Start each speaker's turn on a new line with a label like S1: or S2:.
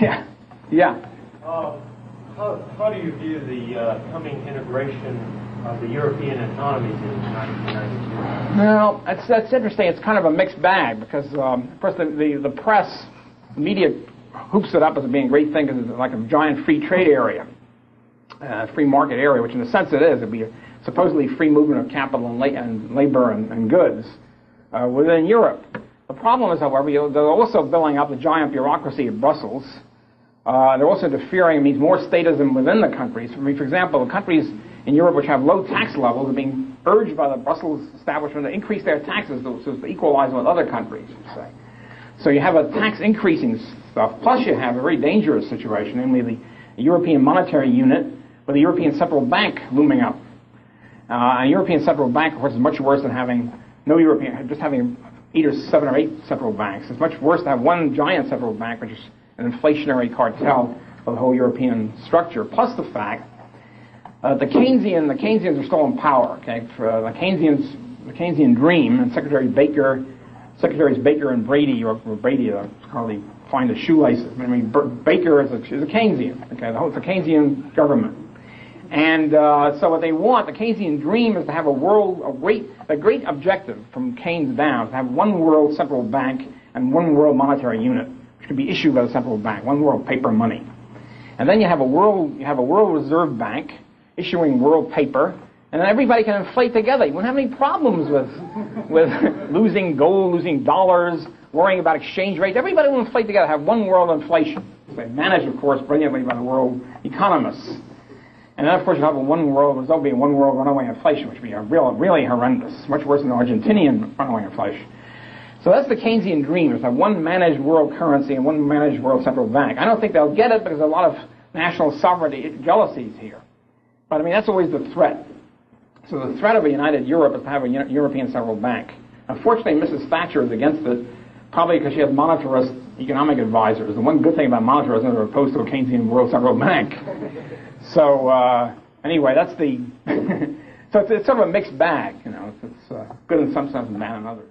S1: Yeah. Yeah.
S2: Uh, how, how do you view the uh, coming integration of the European economies in 1992?
S1: Well, that's, that's interesting. It's kind of a mixed bag because, um, of course, the, the, the press, the media hoops it up as being a great thing because it's like a giant free trade area, uh, free market area, which in a sense it is. It'd be a supposedly free movement of capital and, la- and labor and, and goods uh, within Europe. The problem is, however, they're also building up the giant bureaucracy of Brussels. Uh, they're also interfering. It means more statism within the countries. I mean, for example, the countries in Europe which have low tax levels are being urged by the Brussels establishment to increase their taxes as to equalize with other countries, say. So you have a tax increasing stuff. Plus, you have a very dangerous situation, namely the European Monetary Unit with the European Central Bank looming up. Uh, a European Central Bank, of course, is much worse than having no European, just having eight or seven or eight central banks. It's much worse to have one giant central bank, which is an inflationary cartel of the whole European structure. Plus the fact uh, the Keynesian, the Keynesians are still in power. Okay, For, uh, the Keynesians, the Keynesian dream, and Secretary Baker, Secretaries Baker and Brady, or, or Brady, uh, find the shoelaces. I mean, Baker is a, is a Keynesian. Okay, the whole, it's a Keynesian government. And uh, so what they want, the Keynesian dream is to have a world, a great, a great objective from Keynes down, to have one world central bank and one world monetary unit, can be issued by the central bank, one world paper money. And then you have a world, you have a world reserve bank issuing world paper, and then everybody can inflate together. You won't have any problems with, with losing gold, losing dollars, worrying about exchange rates. Everybody will inflate together, have one world inflation. They managed, of course, brilliantly by the world economists. And then, of course, you have a one world, there'll be a one world runaway inflation, which would be a real, really horrendous, much worse than the Argentinian runaway inflation. So that's the Keynesian dream, is have one managed world currency and one managed world central bank. I don't think they'll get it because there's a lot of national sovereignty jealousies here. But I mean, that's always the threat. So the threat of a united Europe is to have a European central bank. Unfortunately, Mrs. Thatcher is against it, probably because she has monetarist economic advisors. The one good thing about monetarism is they're opposed to a Keynesian world central bank. So uh, anyway, that's the. so it's, it's, sort of a mixed bag, you know. It's, uh, good in some sense and bad in others.